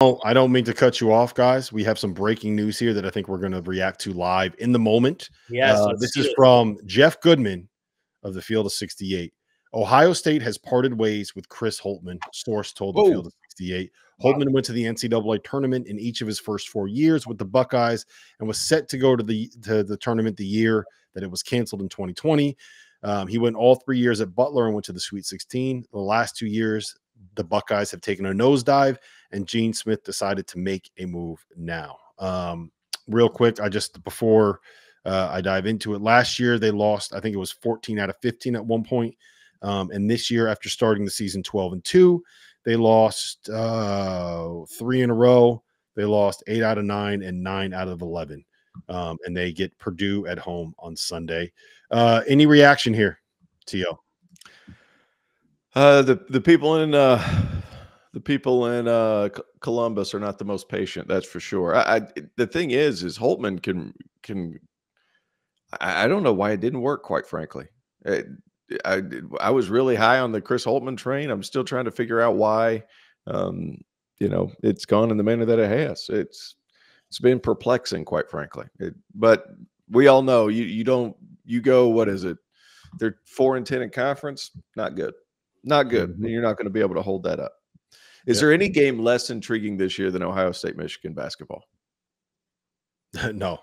Oh, I don't mean to cut you off, guys. We have some breaking news here that I think we're going to react to live in the moment. Yes, uh, this is it. from Jeff Goodman of the Field of 68. Ohio State has parted ways with Chris Holtmann, Source told the. Field of 68. Wow. Went to the NCAA tournament in each of his first four years with the Buckeyes and was set to go to the to the tournament the year that it was canceled in 2020. Um, he went all three years at Butler and went to the Sweet 16. The last two years, the Buckeyes have taken a nosedive, and Gene Smith decided to make a move now. Um, real quick, I just before uh, I dive into it, last year they lost, I think it was 14 out of 15 at one point. Um, and this year, after starting the season 12 and 2, they lost uh, three in a row. They lost eight out of nine and nine out of 11. Um, and they get Purdue at home on Sunday. Uh, any reaction here, T.O.? Uh, the the people in uh, the people in uh, Columbus are not the most patient. That's for sure. I, I the thing is, is Holtmann can can. I, I, don't know why it didn't work. Quite frankly, it, I I was really high on the Chris Holtmann train. I'm still trying to figure out why. Um, you know, it's gone in the manner that it has. It's it's been perplexing, quite frankly. It, but we all know you you don't you go what is it? They're four and ten in conference. Not good. Not good. Mm-hmm. You're not going to be able to hold that up. Is there any game less intriguing this year than Ohio State Michigan basketball? no,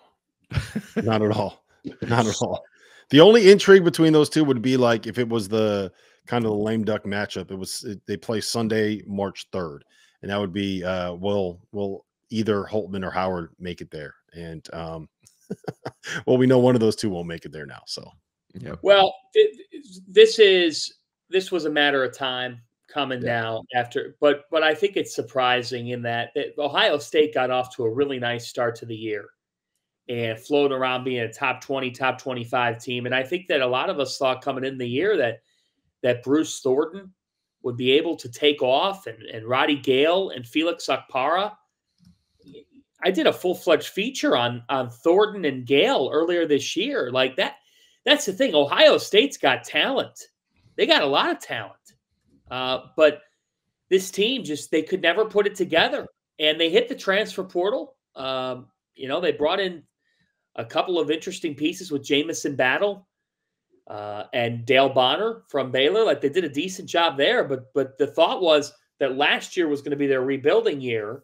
not at all. Not at all. The only intrigue between those two would be like if it was the kind of the lame duck matchup. It was it, they play Sunday, March third, and that would be uh, will will either Holtmann or Howard make it there? And um, well, we know one of those two won't make it there now. So, yeah. Well, it, this is this was a matter of time coming yeah. down after but but I think it's surprising in that, that Ohio State got off to a really nice start to the year and floating around being a top 20 top 25 team and I think that a lot of us thought coming in the year that that Bruce Thornton would be able to take off and, and Roddy Gayle and Felix Okpara I did a full-fledged feature on on Thornton and Gayle earlier this year like that that's the thing Ohio State's got talent they got a lot of talent. Uh, but this team just they could never put it together. And they hit the transfer portal. Um, you know, they brought in a couple of interesting pieces with Jamison Battle uh, and Dale Bonner from Baylor. Like they did a decent job there. But but the thought was that last year was going to be their rebuilding year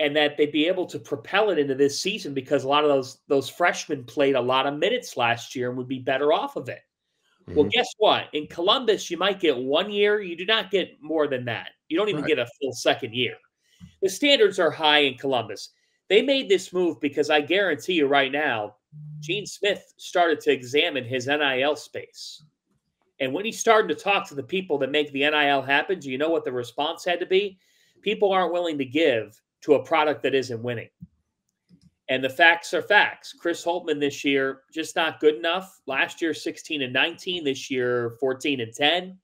and that they'd be able to propel it into this season because a lot of those those freshmen played a lot of minutes last year and would be better off of it. Mm-hmm. Well, guess what? In Columbus, you might get one year. You do not get more than that. You don't even right. get a full second year. The standards are high in Columbus. They made this move because I guarantee you right now, Gene Smith started to examine his NIL space. And when he started to talk to the people that make the NIL happen, do you know what the response had to be? People aren't willing to give to a product that isn't winning. And the facts are facts. Chris Holtmann this year just not good enough. Last year 16 and 19, this year 14 and 10.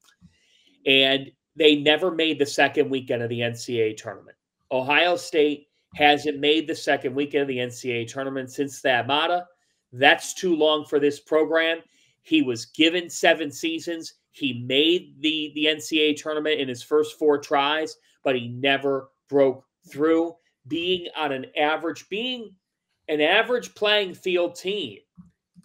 And they never made the second weekend of the NCAA tournament. Ohio State hasn't made the second weekend of the NCAA tournament since Thad Matta. That's too long for this program. He was given seven seasons. He made the, the NCAA tournament in his first four tries, but he never broke through. Being on an average, being an average playing field team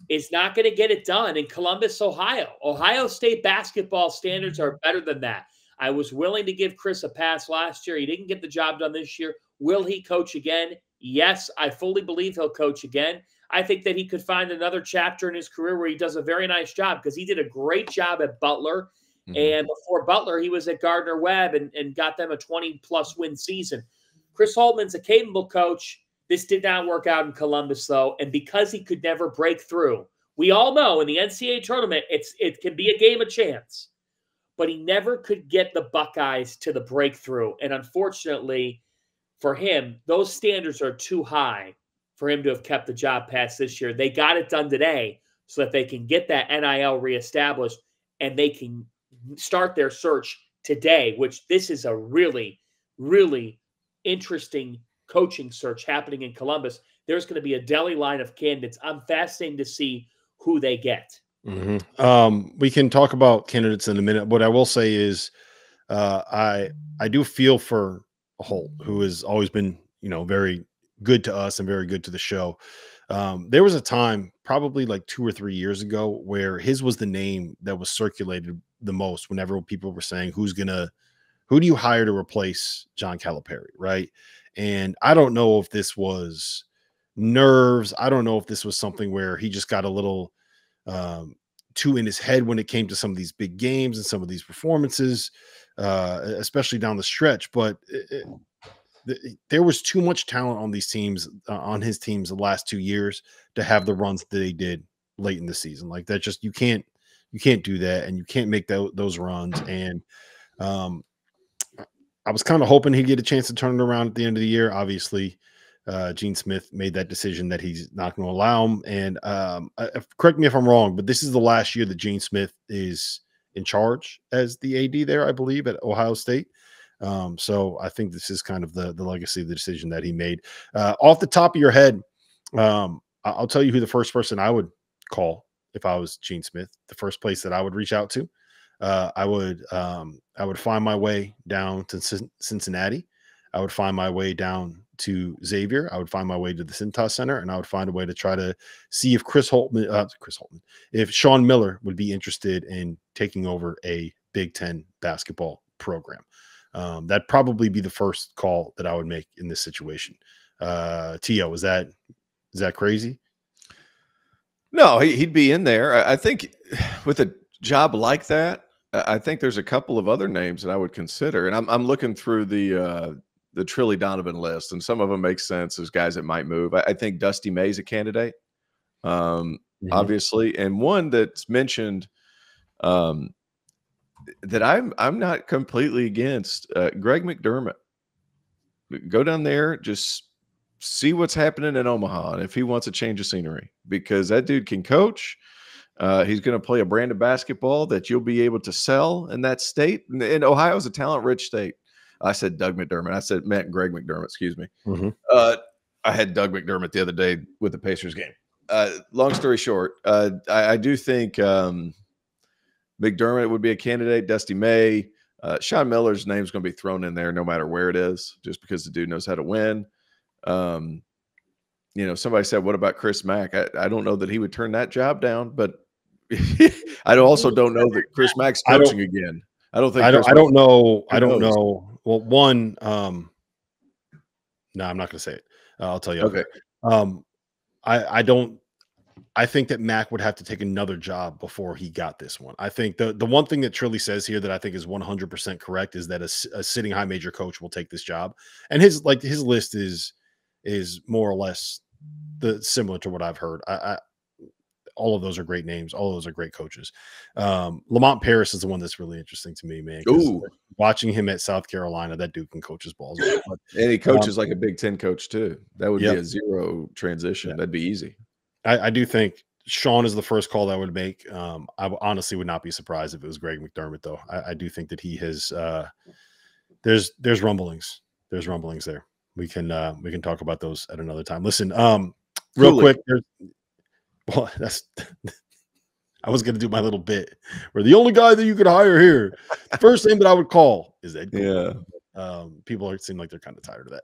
is not going to get it done in Columbus, Ohio. Ohio State basketball standards are better than that. I was willing to give Chris a pass last year. He didn't get the job done this year. Will he coach again? Yes, I fully believe he'll coach again. I think that he could find another chapter in his career where he does a very nice job because he did a great job at Butler. Mm-hmm. And before Butler, he was at Gardner Webb and, and got them a 20 plus win season. Chris Holtmann's a capable coach. This did not work out in Columbus, though. And because he could never break through, we all know in the NCAA tournament, it's it can be a game of chance. But he never could get the Buckeyes to the breakthrough. And unfortunately for him, those standards are too high for him to have kept the job past this year. They got it done today so that they can get that NIL reestablished and they can start their search today, which this is a really, really interesting coaching search happening in Columbus, there's going to be a deli line of candidates. I'm fascinated to see who they get. Mm-hmm. Um, we can talk about candidates in a minute. What I will say is, uh, I I do feel for Holt, who has always been, you know, very good to us and very good to the show. Um, there was a time, probably like two or three years ago, where his was the name that was circulated the most whenever people were saying, who's to, who do you hire to replace John Calipari? Right. And I don't know if this was nerves. I don't know if this was something where he just got a little um, too in his head when it came to some of these big games and some of these performances, uh, especially down the stretch. But it, it, there was too much talent on these teams, uh, on his teams, the last two years to have the runs that they did late in the season. Like that, just you can't you can't do that, and you can't make th- those runs. And um, I was kind of hoping he'd get a chance to turn it around at the end of the year. Obviously, uh, Gene Smith made that decision that he's not going to allow him. And um, uh, correct me if I'm wrong, but this is the last year that Gene Smith is in charge as the AD there, I believe, at Ohio State. Um, so I think this is kind of the the legacy of the decision that he made. Uh, off the top of your head, um, I'll tell you who the first person I would call if I was Gene Smith. The first place that I would reach out to, uh, I would um, I would find my way down to Cincinnati. I would find my way down to Xavier. I would find my way to the Cintas Center, and I would find a way to try to see if Chris Holtmann, uh, Chris Holtmann, if Sean Miller would be interested in taking over a Big Ten basketball program. Um, that'd probably be the first call that I would make in this situation. Uh, Tio, is that is that crazy? No, he'd be in there. I think with a job like that, I think there's a couple of other names that I would consider, and I'm I'm looking through the uh, the Trilly Donovan list, and some of them make sense as guys that might move. I, I think Dusty May's a candidate, um, mm-hmm. obviously, and one that's mentioned um, that I'm I'm not completely against uh, Greg McDermott. Go down there, just see what's happening in Omaha, and if he wants a change of scenery, because that dude can coach. Uh, he's going to play a brand of basketball that you'll be able to sell in that state. And, and Ohio is a talent-rich state. I said Doug McDermott. I said Matt Greg McDermott. Excuse me. Mm-hmm. Uh, I had Doug McDermott the other day with the Pacers game. Uh, long story short, uh, I, I, do think um, McDermott would be a candidate. Dusty May, uh, Sean Miller's name is going to be thrown in there no matter where it is, just because the dude knows how to win. Um, you know, somebody said, "What about Chris Mack?" I, I don't know that he would turn that job down, but I also don't know that Chris Mack's coaching again. I don't think. I don't. I don't know. I don't know well, one, um, no, I'm not going to say it. Uh, I'll tell you. Okay. Um, I I don't. I think that Mack would have to take another job before he got this one. I think the the one thing that Trilly says here that I think is 100% correct is that a, a sitting high major coach will take this job, and his like his list is is more or less the similar to what I've heard. I, I all of those are great names. All of those are great coaches. Um, Lamont Paris is the one that's really interesting to me, man. Ooh. Watching him at South Carolina, that dude can coach his balls. But, and he coaches um, like a Big Ten coach too. That would yep. be a zero transition. Yeah. That'd be easy. I, I, do think Sean is the first call that I would make. Um, I honestly would not be surprised if it was Greg McDermott, though. I, I do think that he has. Uh, there's there's rumblings. There's rumblings there. We can uh, we can talk about those at another time. Listen, um, real quick. Well, that's I was gonna do my little bit. We're the only guy that you could hire here. The first name that I would call is Ed. Yeah. Um, people are, seem like they're kind of tired of that.